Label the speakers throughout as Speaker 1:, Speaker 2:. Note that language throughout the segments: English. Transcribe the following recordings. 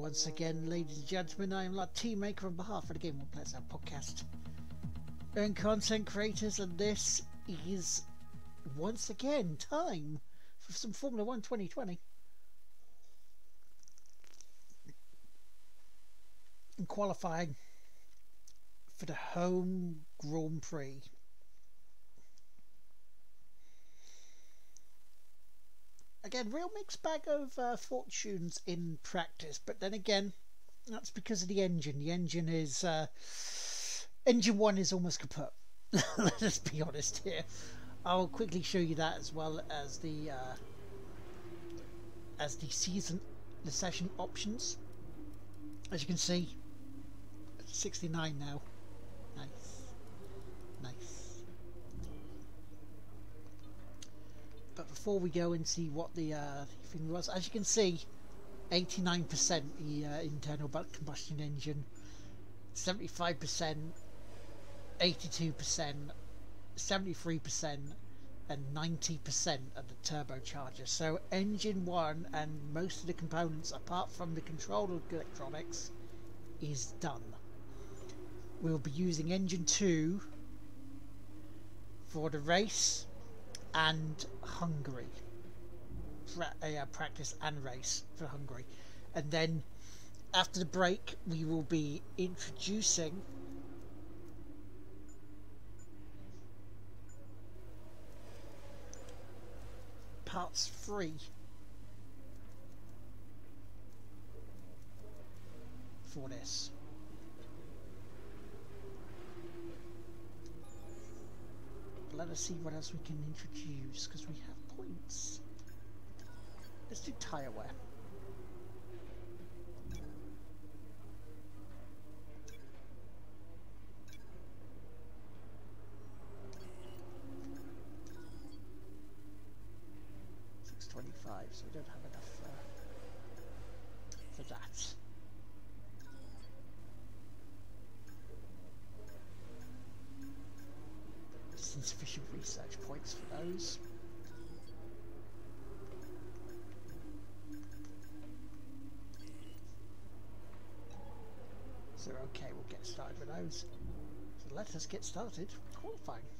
Speaker 1: once again, ladies and gentlemen. I am La Team Maker on behalf of the Game One Players podcast. And content creators, and this is once again time for some Formula One 2020. And qualifying for the home Grand Prix. Again, real mixed bag of uh, fortunes in practice. But then again, that's because of the engine. The engine is uh, engine one is almost kaput. Let us be honest here. I'll quickly show you that as well as the uh, as the season the session options. As you can see, 69 now. Nice, nice. But before we go and see what the uh, thing was, as you can see, 89% the uh, internal combustion engine, 75%, 82%, 73%, and 90% of the turbocharger. So engine 1 and most of the components apart from the control electronics is done. We'll be using engine 2 for the race and Hungary. Pra uh, practice and race for Hungary. And then after the break, we will be introducing parts three for this. Let us see what else we can introduce, because we have points. Let's do tire wear. Six twenty-five, so we don't have enough uh, for that. Insufficient research points for those. So okay, we'll get started with those. So let us get started qualifying.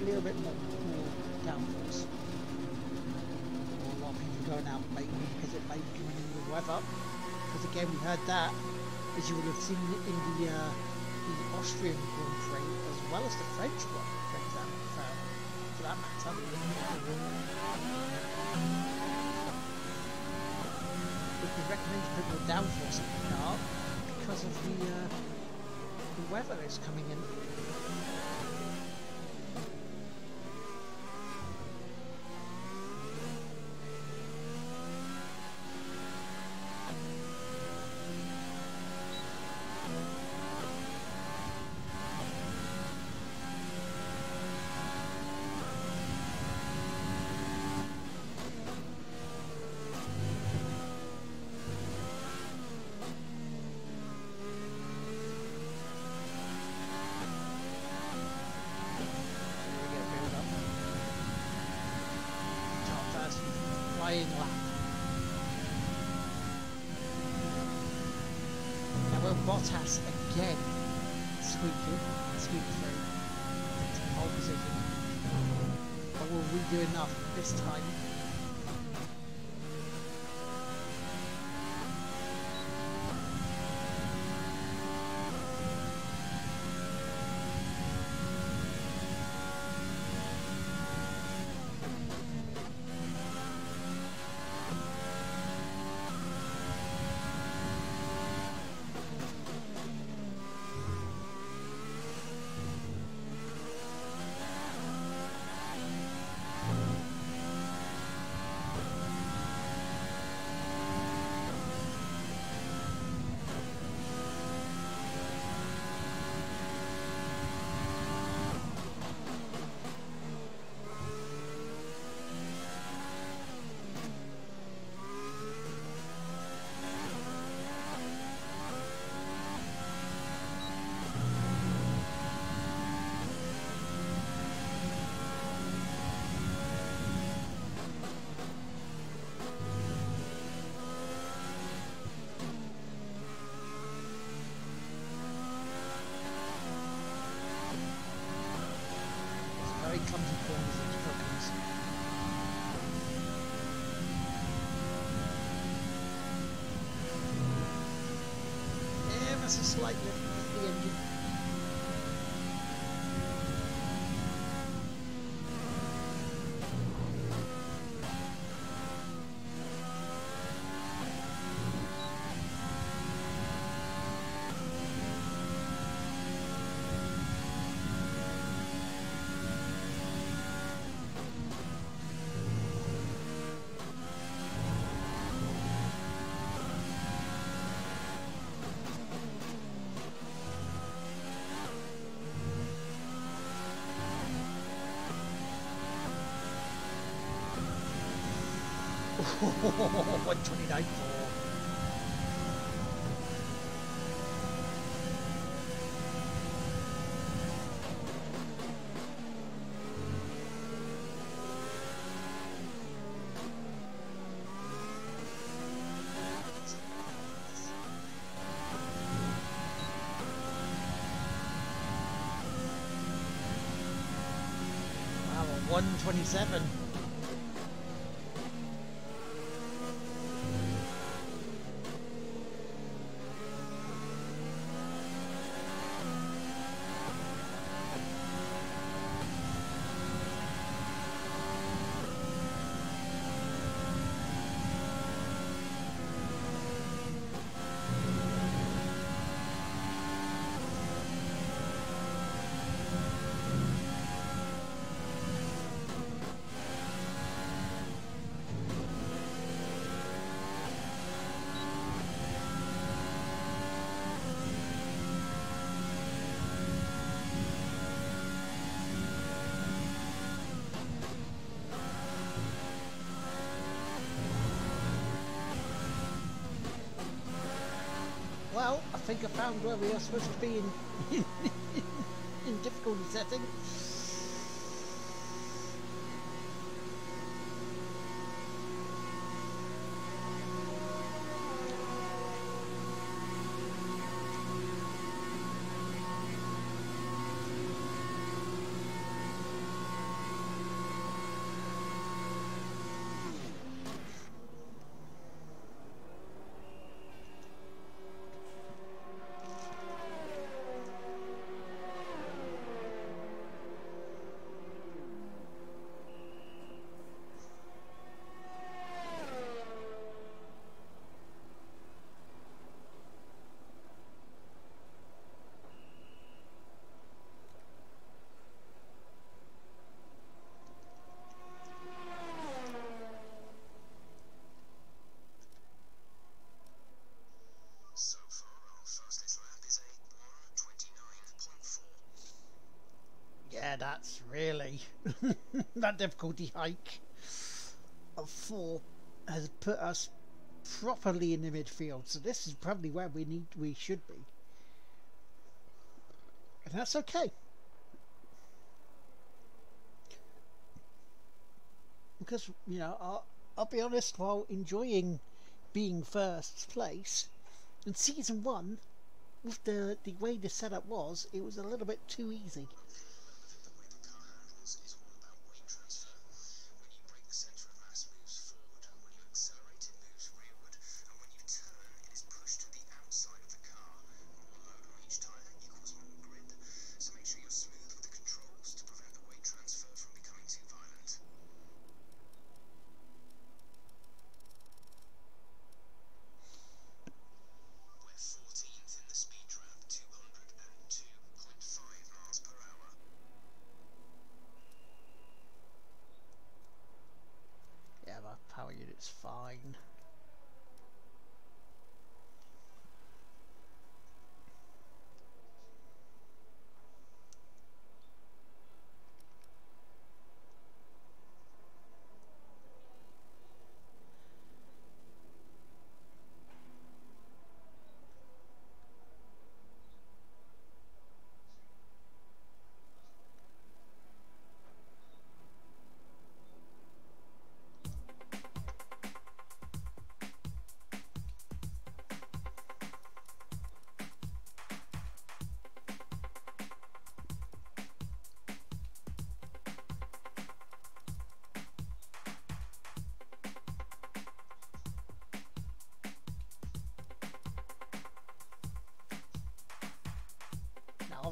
Speaker 1: A little bit more, more downforce. Or a lot of people going out maybe because it may be coming in the weather. Because again, we heard that, as you would have seen in the uh, the Austrian Grand Prix as well as the French one, for example, for, for that matter we recommend you put more downforce in the car because of the, uh, the weather that's coming in. Bottas again squeaking, squeaking through pole position. But will we do enough this time? One twenty nine four. Wow, one twenty seven. I think I found where we are supposed to be in in, in difficulty setting.
Speaker 2: So far, our fastest lap is a 129.4.
Speaker 1: Yeah, that's really that difficulty hike of four has put us properly in the midfield. So this is probably where we need we should be, and that's okay. Because you know, I'll, I'll be honest. While enjoying being first place in season one, with the the way the setup was, it was a little bit too easy.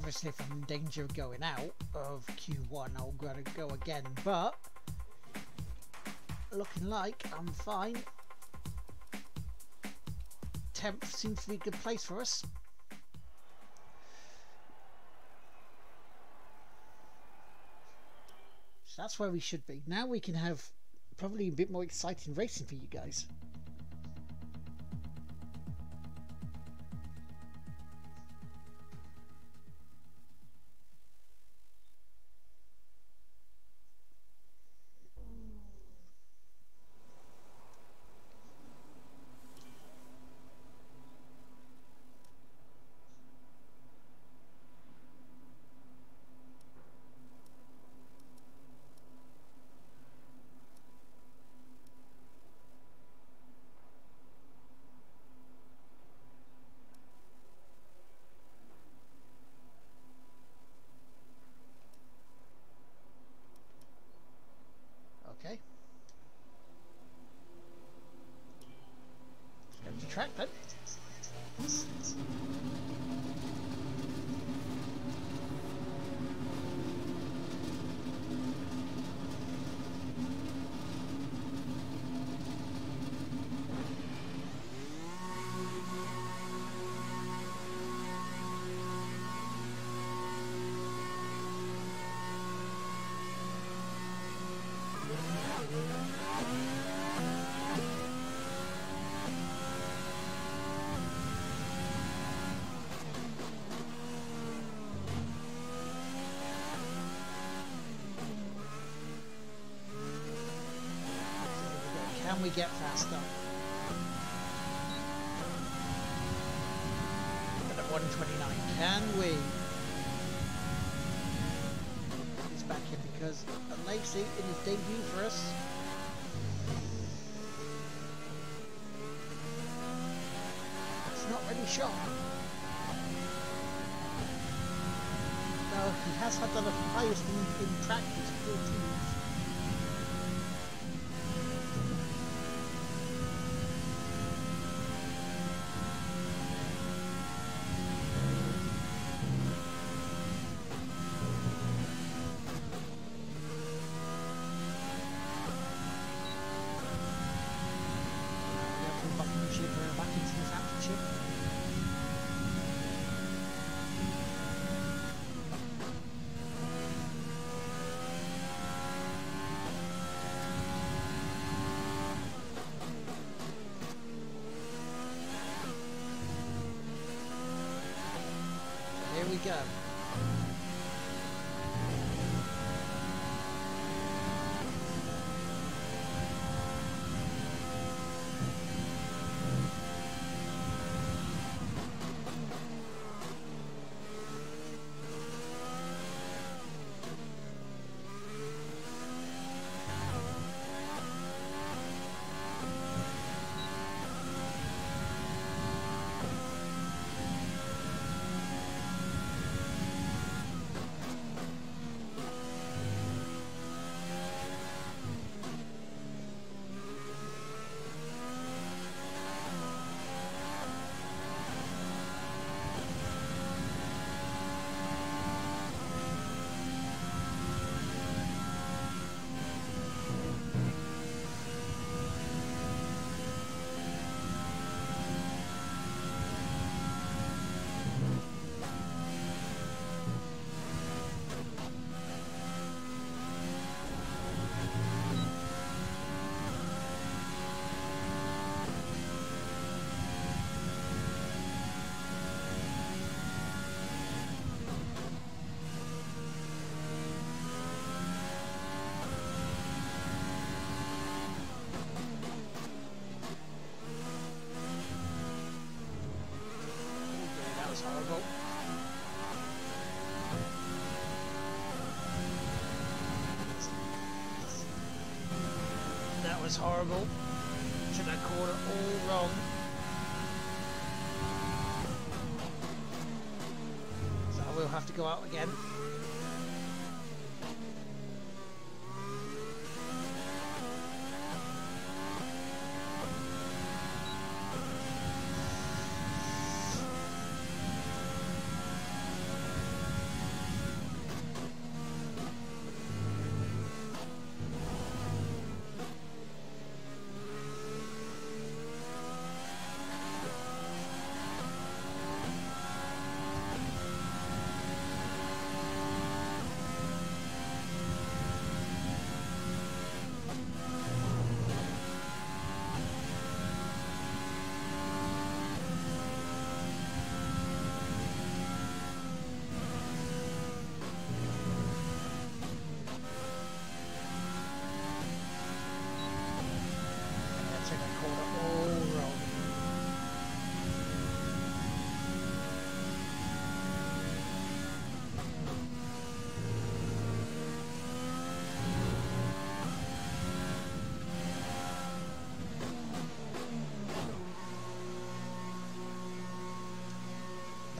Speaker 1: Obviously, if I'm in danger of going out of Q1, I'll gotta go again. But looking like I'm fine. 10th seems to be a good place for us. So that's where we should be. Now we can have probably a bit more exciting racing for you guys. Can we get faster? But at 129, can we? He's back in because Lacey in his debut for us. It's not really sharp. No, he has had the highest in, in practice, 14. Go. Was horrible. Took that corner all wrong. So I will have to go out again.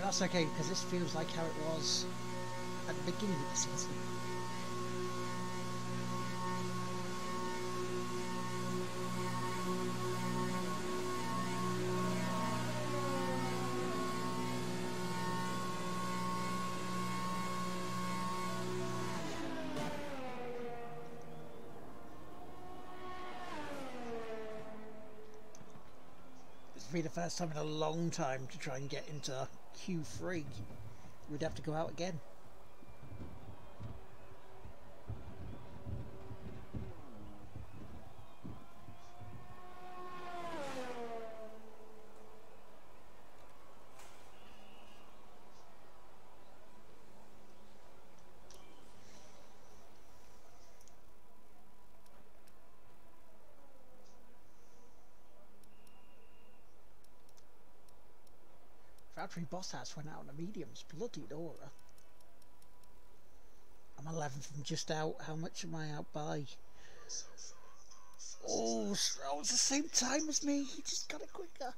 Speaker 1: That's okay because this feels like how it was at the beginning of the season. This will be the first time in a long time to try and get into Q3. We'd have to go out again. Factory Boss House went out on the mediums. Bloody Dora. I'm 11 from just out. How much am I out by? Oh, Stroll's the same time as me. He just got it quicker.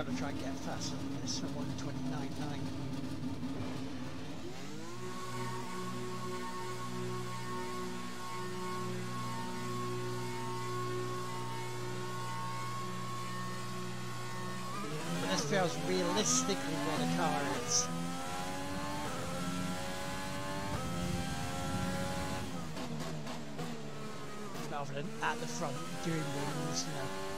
Speaker 1: We've got to try and get faster than this at 129.9. But this feels realistically where the car is. Rather than at the front doing wings, you know.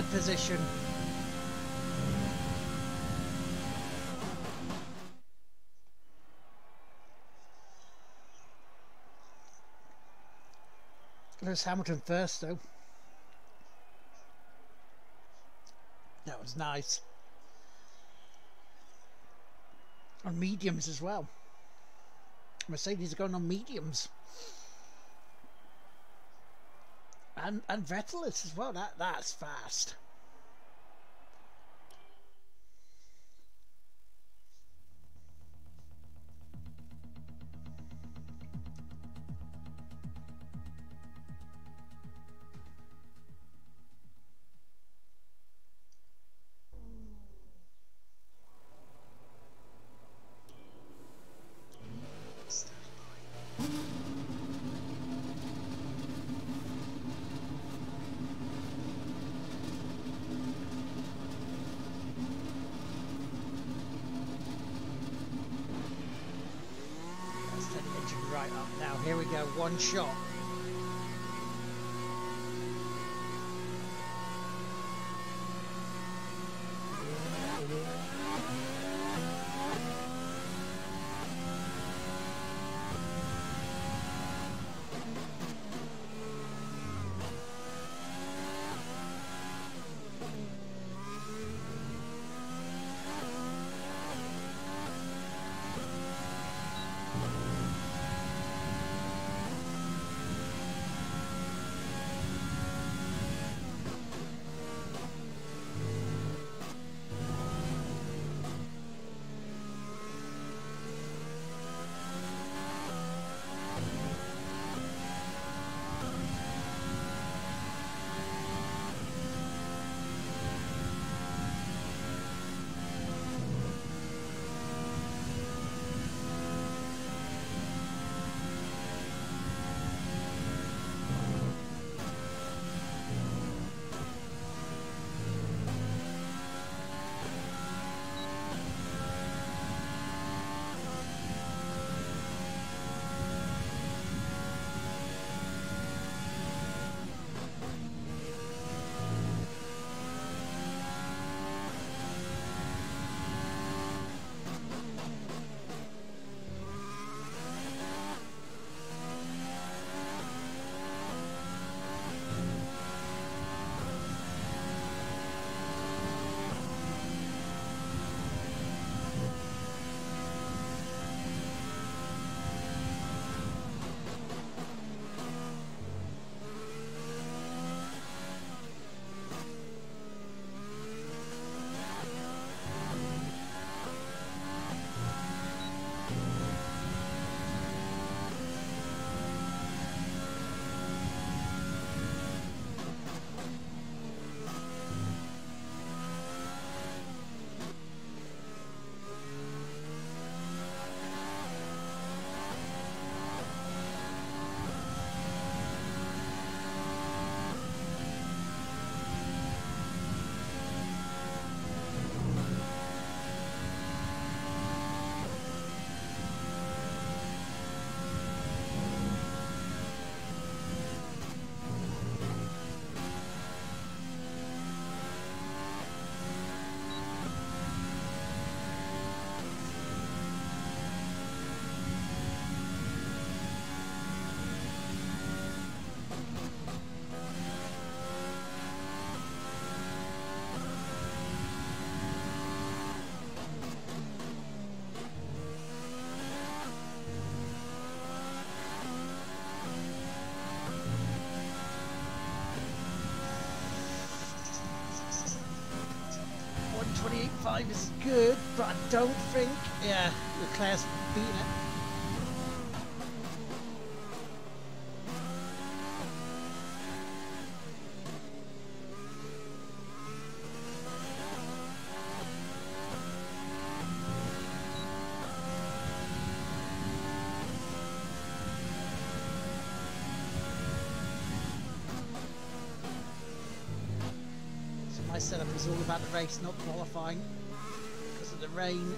Speaker 1: Third position. Lewis Hamilton first though. That was nice. On mediums as well. Mercedes are going on mediums. And and Vettel is as well. That that's fast. One five is good, but I don't think, yeah, Leclerc's beat it. my setup is all about the race, not qualifying the rain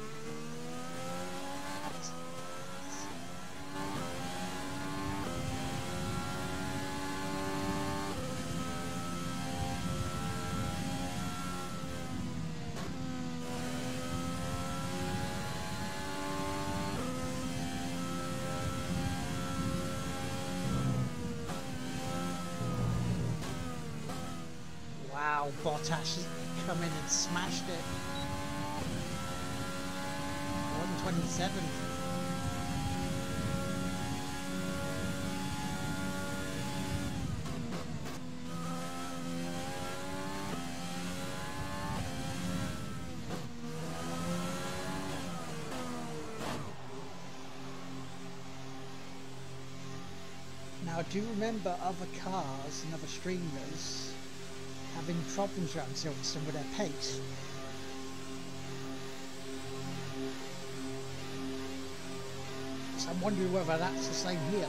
Speaker 1: 127. Now do remember other cars and other streamers having problems around Silverstone with their pace. I'm wondering whether that's the same here.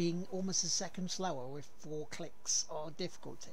Speaker 1: Being almost a second slower with four clicks are difficulty.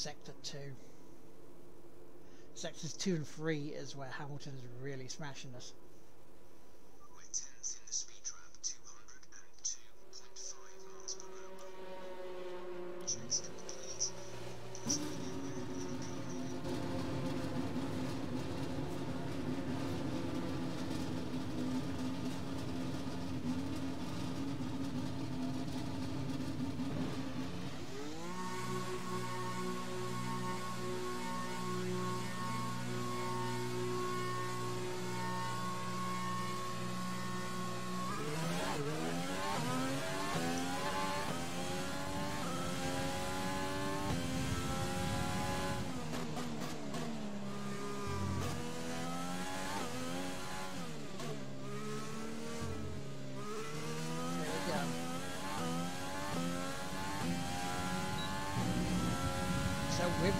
Speaker 1: Sector 2. Sectors 2 and 3 is where Hamilton is really smashing us.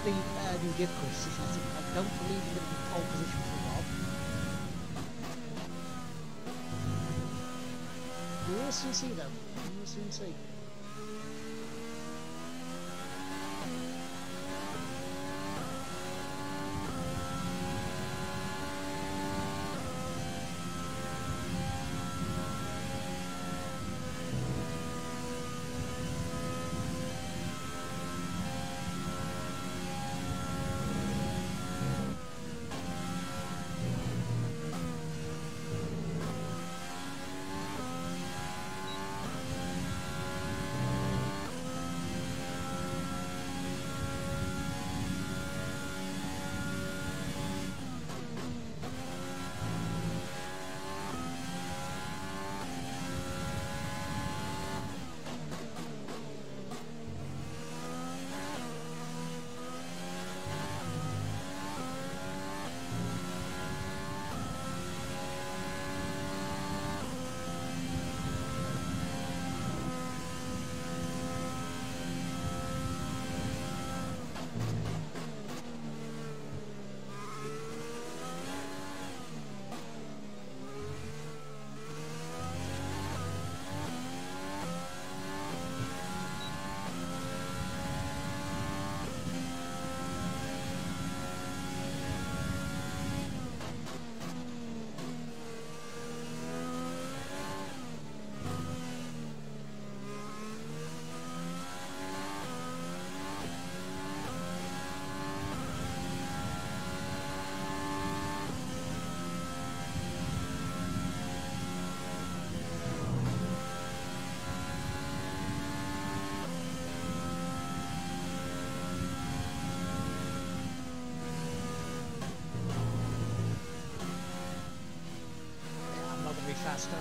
Speaker 2: The
Speaker 1: uh, new difficulty setting, I don't believe to be pole position for a while. Soon see though. Soon see. Faster.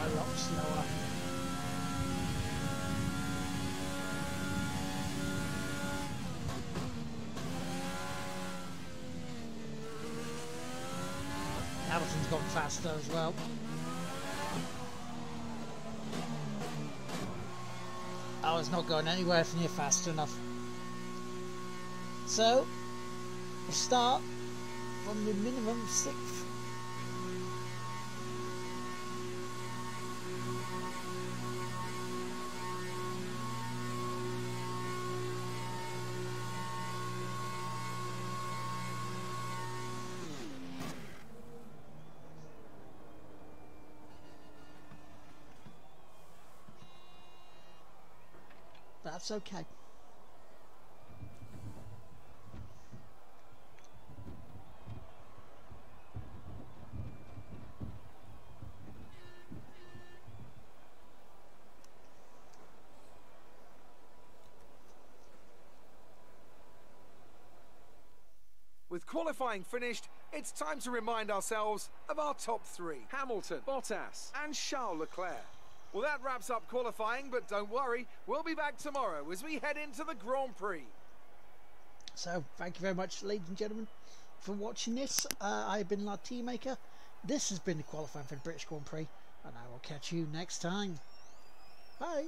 Speaker 1: A lot slower. Hamilton's gone faster as well. Oh, I was not going anywhere near fast enough. So, start from the minimum sixth. That's okay.
Speaker 3: With qualifying finished, it's time to remind ourselves of our top three. Hamilton, Bottas and Charles Leclerc. Well, that wraps up qualifying, but don't worry, we'll be back tomorrow as we head into the Grand Prix.
Speaker 1: So, thank you very much, ladies and gentlemen, for watching this. Uh, I've been La Maker. This has been the qualifying for the British Grand Prix, and I will catch you next time. Bye.